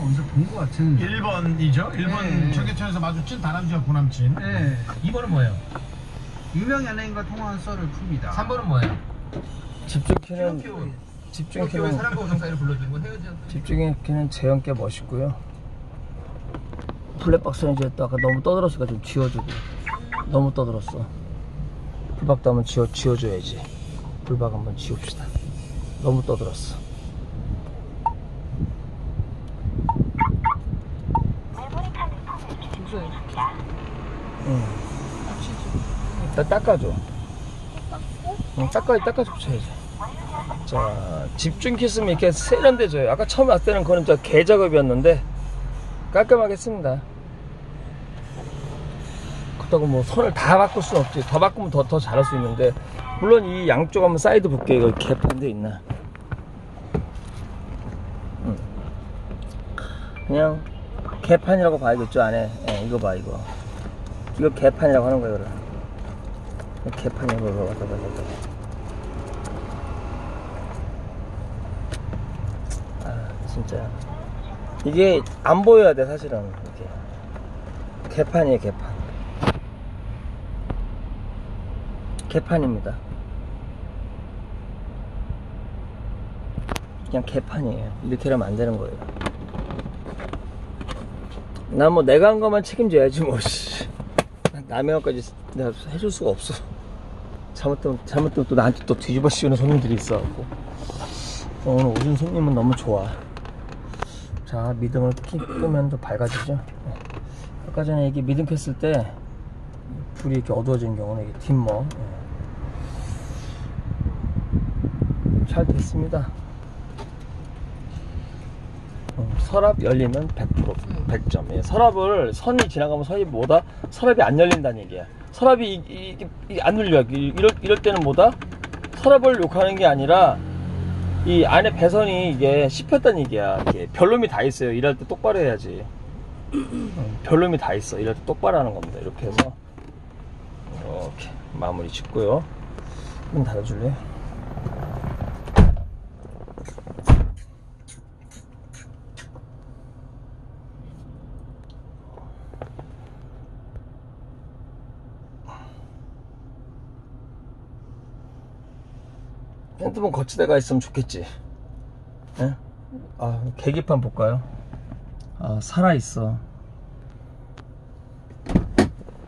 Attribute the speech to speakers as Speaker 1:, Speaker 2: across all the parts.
Speaker 1: 어디서 본 것 같은
Speaker 2: 1번이죠? 1번
Speaker 1: 네.
Speaker 2: 청계천에서 마주친 다람쥐와 고남친.
Speaker 1: 네.
Speaker 2: 2번은 뭐예요?
Speaker 1: 유명 연예인과 통화한 썰을 풉니다
Speaker 2: 3번은 뭐예요?
Speaker 3: 집중 키는
Speaker 2: 키노키오. 키노키오의
Speaker 3: 집중키는
Speaker 2: 사랑과 우정 사이를 불러주는 건 헤어지 않는
Speaker 3: 집중 키는 재현 꽤 멋있고요. 블랙박스는 이제 또 아까 너무 떠들었으니까 좀 지워주고 너무 떠들었어. 불박도 한번 지워 지워줘야지. 불박 한번 지웁시다. 너무 떠들었어. 응. 나 닦아줘. 응, 닦아 닦아줘 붙여야지. 자, 집중 키스면 이렇게 세련돼져요. 아까 처음 왔을 때는 그거는 저 개작업이었는데 깔끔하게 했습니다. 그렇다고 뭐 선을 다 바꿀 수는 없지. 더 바꾸면 더, 더 잘할 수 있는데 물론 이 양쪽 한번 사이드 볼게요. 이거 개판돼 있나? 음. 그냥 개판이라고 봐야겠죠 안에. 예, 이거 봐 이거. 이거 개판이라고 하는 거예요. 그럼. 이거 왔다 갔다 갔다. 아 진짜. 이게 안 보여야 돼 사실은. 이게. 개판이에요 개판. 개판입니다. 그냥 개판이에요. 이렇게 하면 안 되는 거예요. 나 뭐 내가 한 것만 책임져야지 뭐 씨. 것까지 내가 해줄 수가 없어 잘못되면 잘못되면 또 나한테 또 뒤집어 씌우는 손님들이 있어갖고 어, 오늘 오신 손님은 너무 좋아. 자, 미등을 키, 끄면 더 밝아지죠. 네. 아까 전에 이게 미등 켰을 때 불이 이렇게 어두워진 경우는 이게 dim머. 네. 잘 됐습니다. 음, 서랍 열리면 100% 100점. 예, 서랍을 선이 지나가면 선이 뭐다? 서랍이 안 열린다는 얘기야. 서랍이 이, 이, 이, 안 눌려. 이- 이럴, 이럴 때는 뭐다? 서랍을 욕하는 게 아니라 이 안에 배선이 이게 씹혔다는 얘기야. 이게 별놈이 다 있어요. 일할 때 똑바로 해야지. 음, 별놈이 다 있어. 일할 때 똑바로 하는 겁니다. 이렇게 해서 이렇게 마무리 짓고요. 문 닫아줄래요? 핸드폰 거치대가 있으면 좋겠지. 예? 아, 계기판 볼까요? 아, 살아있어.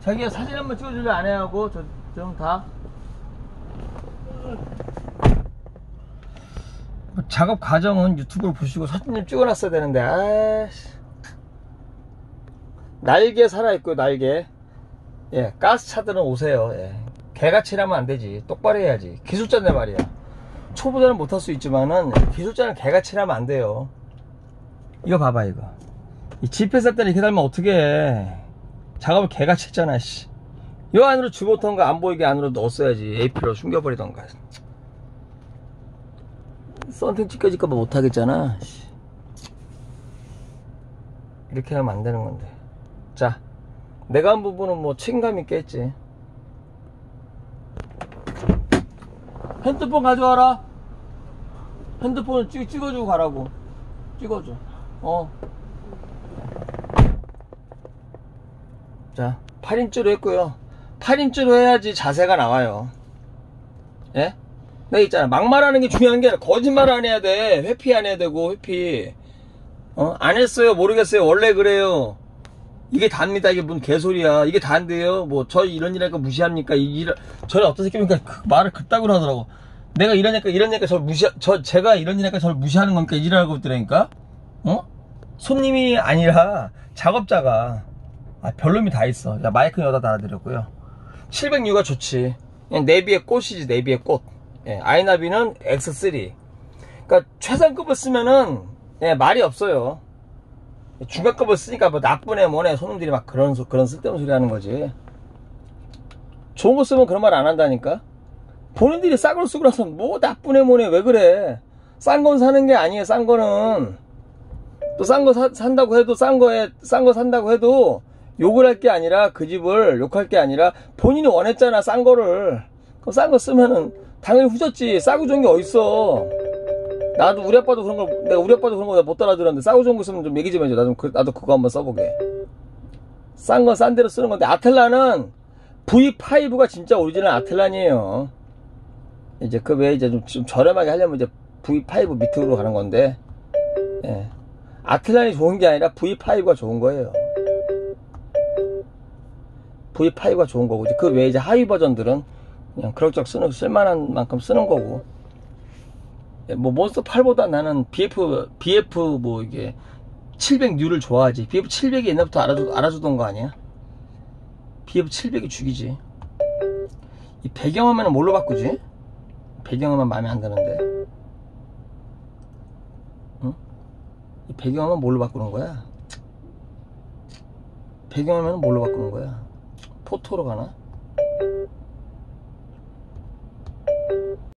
Speaker 3: 자기야, 사진 한번 찍어줄래? 아내하고, 저, 좀 다? 뭐 작업 과정은 유튜브를 보시고 사진 좀 찍어놨어야 되는데, 아씨. 날개 살아있고요, 날개. 예, 가스차들은 오세요, 예. 개같이 하면 안 되지. 똑바로 해야지. 기술자인데 말이야. 초보자는 못할 수 있지만은 기술자는 개같이 하면 안 돼요. 이거 봐봐 이거. 이 집회사 때는 이렇게 달면 어떻게 해? 작업을 개같이 했잖아 씨. 요 안으로 주보ton가 안 보이게 안으로 넣었어야지. AP로 숨겨버리던가. 썬팅 찢겨질까봐 못하겠잖아. 씨. 이렇게 하면 안 되는 건데. 자, 내가 한 부분은 뭐 책임감 있게 했지. 핸드폰 가져와라. 핸드폰을 찍, 찍어주고 가라고. 찍어줘. 어. 자, 8인치로 했고요. 8인치로 해야지 자세가 나와요. 예? 내가 있잖아. 막말하는 게 중요한 게 아니라 거짓말 안 해야 돼. 회피 안 해야 되고, 회피. 어? 안 했어요. 모르겠어요. 원래 그래요. 이게 답니다. 이게 뭔 개소리야. 이게 다인데요. 뭐, 저 이런 일 하니까 무시합니까? 이, 일, 저는 어떤 새끼입니까? 그 말을 그따구로 하더라고. 내가 이러니까, 이러니까 저 무시, 저, 제가 이런 일 하니까 저를 무시하는 겁니까? 일하고 있더라니까? 어? 손님이 아니라 작업자가. 아, 별놈이 다 있어. 야, 마이크 여기다 달아드렸고요. 706가 좋지. 내비의 꽃이지, 내비의 꽃. 예, 아이나비는 X3. 그니까, 최상급을 쓰면은, 예, 말이 없어요. 중간급을 쓰니까 뭐 나쁘네 뭐네 손님들이 막 그런 소- 그런 쓸데없는 소리 하는 거지. 좋은 거 쓰면 그런 말 안 한다니까? 본인들이 싼걸 쓰고 나서 뭐 나쁘네 뭐네 왜 그래? 싼 건 사는 게 아니에요 싼 거는. 또 싼 거 산다고 해도 싼 거에 싼 거 산다고 해도 욕을 할 게 아니라 그 집을 욕할 게 아니라 본인이 원했잖아 싼 거를. 그럼 싼 거 쓰면은 당연히 후졌지. 싸고 좋은 게 어딨어 나도 우리 아빠도 그런 걸 내가 우리 아빠도 그런 거 못 따라들었는데 싸고 좋은 거 있으면 좀 얘기 좀 해줘. 나도 그, 나도 그거 한번 써보게. 싼 건 싼 대로 쓰는 건데 아틀란은 V5가 진짜 오리지널 아틀란이에요. 이제 그 외에 이제 좀, 좀 저렴하게 하려면 이제 V5 밑으로 가는 건데 예. 아틀란이 좋은 게 아니라 V5가 좋은 거예요. V5가 좋은 거고 이제 그 외에 이제 하위 버전들은 그냥 그럭저럭 쓰는 쓸만한 만큼 쓰는 거고 예, 뭐 몬스터 8보다 나는 BF BF 뭐 이게 700N를 좋아하지 BF 700이 옛날부터 알아주, 알아주던 거 아니야? BF 700이 죽이지 이 배경화면은 뭘로 바꾸지? 배경화면 마음에 안 드는데 응? 이 배경화면 뭘로 바꾸는 거야? 배경화면은 뭘로 바꾸는 거야? 포토로 가나?